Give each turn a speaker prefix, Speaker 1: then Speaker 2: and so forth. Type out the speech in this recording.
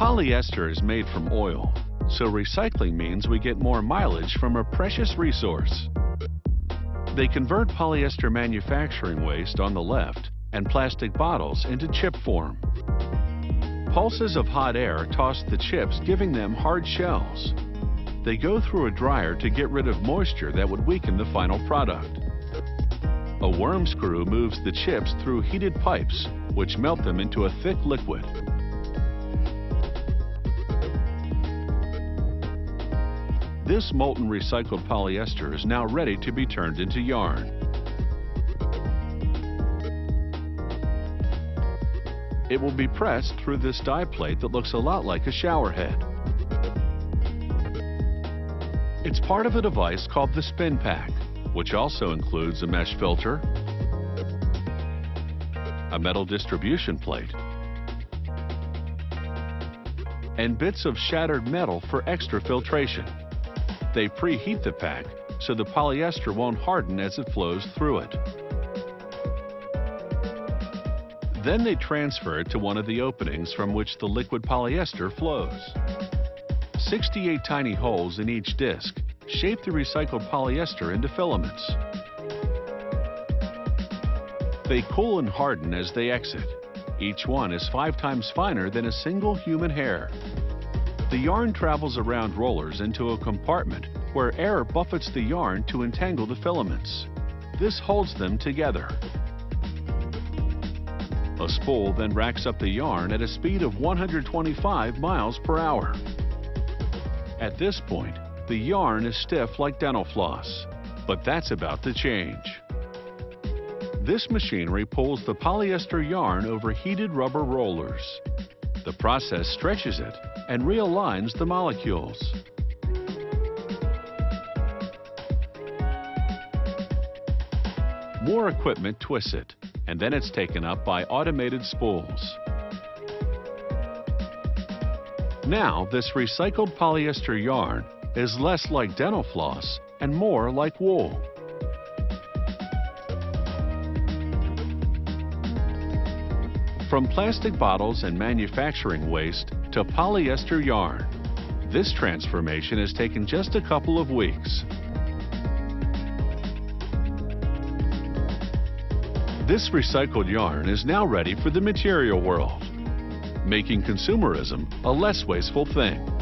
Speaker 1: Polyester is made from oil, so recycling means we get more mileage from a precious resource. They convert polyester manufacturing waste on the left and plastic bottles into chip form. Pulses of hot air toss the chips, giving them hard shells. They go through a dryer to get rid of moisture that would weaken the final product. A worm screw moves the chips through heated pipes, which melt them into a thick liquid. This molten recycled polyester is now ready to be turned into yarn. It will be pressed through this die plate that looks a lot like a shower head. It's part of a device called the Spin Pack, which also includes a mesh filter, a metal distribution plate, and bits of shattered metal for extra filtration. They preheat the pack so the polyester won't harden as it flows through it. Then they transfer it to one of the openings from which the liquid polyester flows. 68 tiny holes in each disc shape the recycled polyester into filaments. They cool and harden as they exit. Each one is five times finer than a single human hair. The yarn travels around rollers into a compartment where air buffets the yarn to entangle the filaments. This holds them together. A spool then racks up the yarn at a speed of 125 miles per hour. At this point, the yarn is stiff like dental floss, but that's about to change. This machinery pulls the polyester yarn over heated rubber rollers. The process stretches it and realigns the molecules. More equipment twists it, and then it's taken up by automated spools. Now, this recycled polyester yarn is less like dental floss and more like wool. From plastic bottles and manufacturing waste to polyester yarn, this transformation has taken just a couple of weeks. This recycled yarn is now ready for the material world, making consumerism a less wasteful thing.